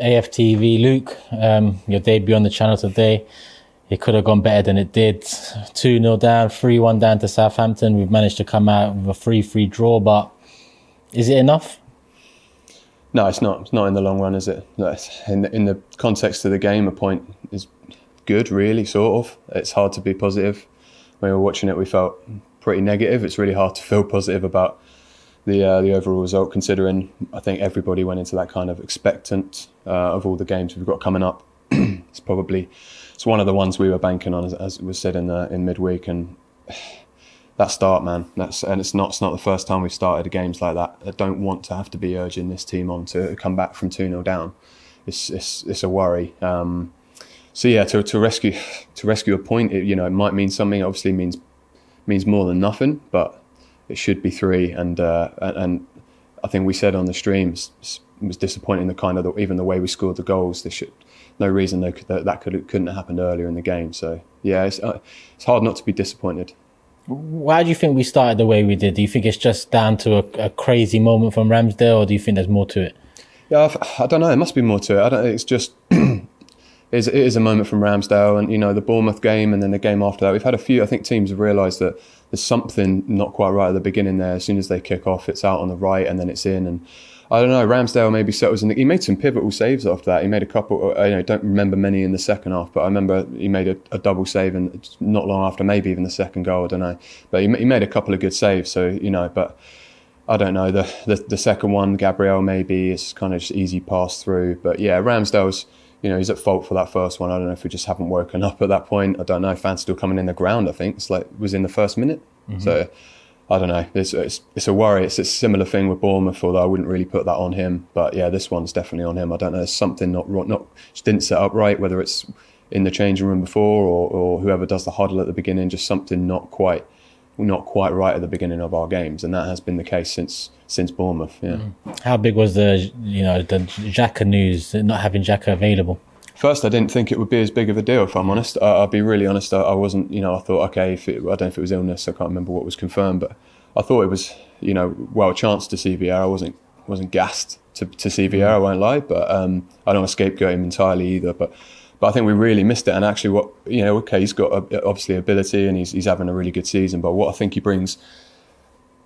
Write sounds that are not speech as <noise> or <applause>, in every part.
AFTV, Luke, um, your debut on the channel today. It could have gone better than it did. 2 0 down, 3 1 down to Southampton. We've managed to come out with a 3 3 draw, but is it enough? No, it's not. It's not in the long run, is it? No, in, in the context of the game, a point is good, really, sort of. It's hard to be positive. When we were watching it, we felt pretty negative. It's really hard to feel <laughs> positive about the uh, the overall result, considering I think everybody went into that kind of expectant uh, of all the games we've got coming up. <clears throat> it's probably it's one of the ones we were banking on, as, as was said in the in midweek, and <sighs> that start, man. That's and it's not it's not the first time we've started games like that. I don't want to have to be urging this team on to come back from two 0 down. It's it's it's a worry. Um, so yeah, to, to rescue <sighs> to rescue a point, it, you know, it might mean something. It obviously means means more than nothing, but it should be three. And uh, and I think we said on the streams it was disappointing the kind of the, even the way we scored the goals. There should no reason that that could couldn't have happened earlier in the game. So yeah, it's uh, it's hard not to be disappointed. Why do you think we started the way we did? Do you think it's just down to a, a crazy moment from Ramsdale, or do you think there's more to it? Yeah, I've, I do not know. There must be more to it. I don't. It's just it is a moment from Ramsdale, and you know the Bournemouth game, and then the game after that. We've had a few. I think teams have realised that there's something not quite right at the beginning there. As soon as they kick off, it's out on the right, and then it's in, and I don't know. Ramsdale maybe settles in. The, he made some pivotal saves after that. He made a couple. Uh, I you know, don't remember many in the second half, but I remember he made a, a, double save, and not long after, maybe even the second goal. I don't know, but he, he made a couple of good saves. So you know, but I don't know. The the, the second one, Gabriel, maybe it's kind of just easy pass through. But yeah, Ramsdale's. You know, he's at fault for that first one. I don't know if we just haven't woken up at that point. I don't know. Fans still coming in the ground. I think it's like was in the first minute. Mm-hmm. So I don't know. It's, it's, it's a worry. It's a similar thing with Bournemouth, although I wouldn't really put that on him. But yeah, this one's definitely on him. I don't know. There's something not not just didn't set up right. Whether it's in the changing room before or, or whoever does the huddle at the beginning, just something not quite not quite right at the beginning of our games, and that has been the case since since Bournemouth. Yeah. Mm. How big was the you know the Xhaka news not having Xhaka available? First, I didn't think it would be as big of a deal. If I'm honest, I, will be really honest. I, I, wasn't. You know, I thought, okay, if it, I don't know if it was illness. I can't remember what was confirmed, but I thought it was. You know, well, chance to see Vieira. I wasn't wasn't gassed to, to see Vieira. I won't lie, but um, I don't scapegoat him entirely either. But but I think we really missed it. And actually, what you know, okay, he's got a, obviously ability and he's he's having a really good season. But what I think he brings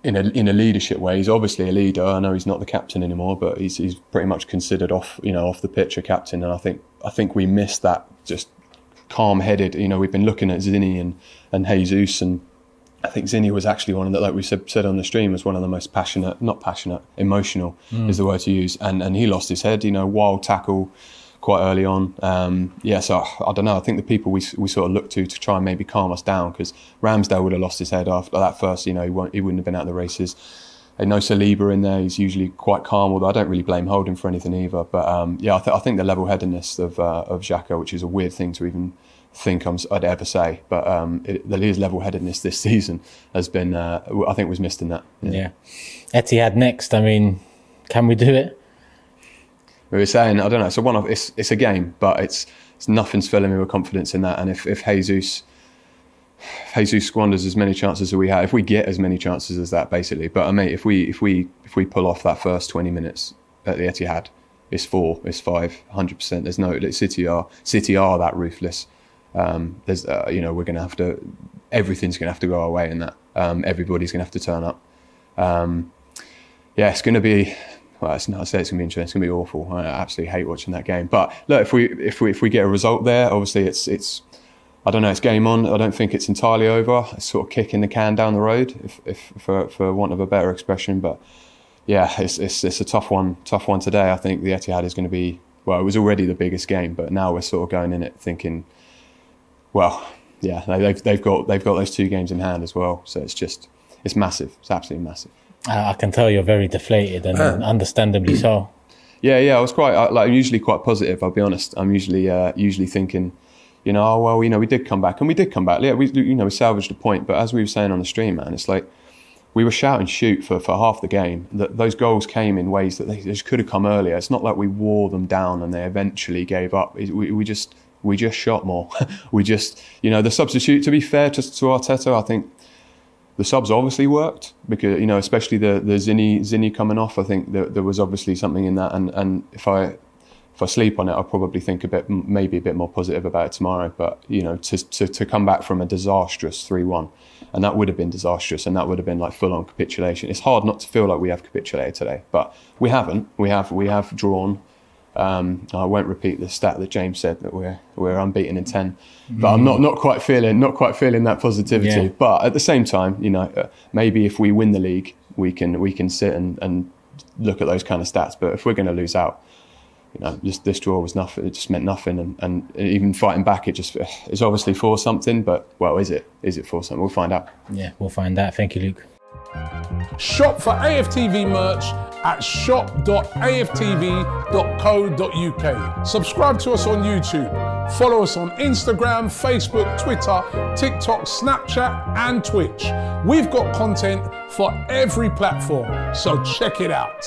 in a in a leadership way. He's obviously a leader. I know he's not the captain anymore, but he's he's pretty much considered off you know off the pitch a captain. And I think I think we missed that just calm headed. You know, we've been looking at Zinny and and Jesus, and I think Zinny was actually one of the like we said, said on the stream was one of the most passionate, not passionate, emotional mm. is the word to use. And and he lost his head. You know, wild tackle quite early on. Um, yeah, so I don't know. I think the people we, we sort of look to to try and maybe calm us down because Ramsdale would have lost his head after that first. You know, he, he wouldn't have been out of the races. And no Saliba in there. He's usually quite calm, although I don't really blame Holding for anything either. But um, yeah, I, th- I, think the level-headedness of uh, of Xhaka, which is a weird thing to even think i would ever say, but um, it, his level-headedness this <laughs> season has been, uh, I think, was missed in that. Yeah. yeah. Etihad next. I mean, can we do it? We were saying, I don't know, so one of it's it's a game, but it's it's nothing's filling me with confidence in that. And if if Jesus if Jesus squanders as many chances as we have, if we get as many chances as that, basically. But I mean, if we if we if we pull off that first twenty minutes at the Etihad, it's four, it's five, hundred percent. There's no City are City are that ruthless. Um, there's uh, you know we're to have to everything's going to have to go our way in that. Um, everybody's going to have to turn up. Um, yeah, it's going to be well, it's not, it's going to be interesting. It's going to be awful. I absolutely hate watching that game. But look, if we if we if we get a result there, obviously it's it's I don't know. It's game on. I don't think it's entirely over. It's sort of kicking the can down the road, if, if for for want of a better expression. But yeah, it's it's it's a tough one. Tough one today. I think the Etihad is going to be well. It was already the biggest game, but now we're sort of going in it thinking, well, yeah, they've they've got they've got those two games in hand as well. So it's just it's massive. It's absolutely massive. I can tell you're very deflated and uh, understandably so. <clears throat> Yeah, yeah, I was quite like I'm usually quite positive. I'll be honest. I'm usually uh, usually thinking, you know, oh well, you know, we did come back and we did come back. Yeah, we you know we salvaged a point. But as we were saying on the stream, man, it's like we were shouting shoot for, for half the game. That those goals came in ways that they just could have come earlier. It's not like we wore them down and they eventually gave up. We, we just we just shot more. <laughs> we just you know the substitute. To be fair to, to Arteta, I think the subs obviously worked because you know especially the the Zinny Zinny coming off. I think there, there was obviously something in that, and and if I if I sleep on it, I'll probably think a bit, maybe a bit more positive about it tomorrow. But you know, to to, to come back from a disastrous three-one, and that would have been disastrous, and that would have been like full-on capitulation. It's hard not to feel like we have capitulated today, but we haven't. We have we have drawn. Um, I won't repeat the stat that James said that we're we're unbeaten in ten, but I'm not not quite feeling not quite feeling that positivity. Yeah. But at the same time, you know, uh, maybe if we win the league, we can we can sit and, and look at those kind of stats. But if we're going to lose out, you know, this this draw was nothing. It just meant nothing, and, and even fighting back, it just it's obviously for something. But well, is it? Is it for something? We'll find out. Yeah, we'll find out. Thank you, Luke. Shop for AFTV merch at shop.aftv.co.uk. Subscribe to us on YouTube. Follow us on Instagram, Facebook, Twitter, TikTok, Snapchat, and Twitch. We've got content for every platform, so check it out.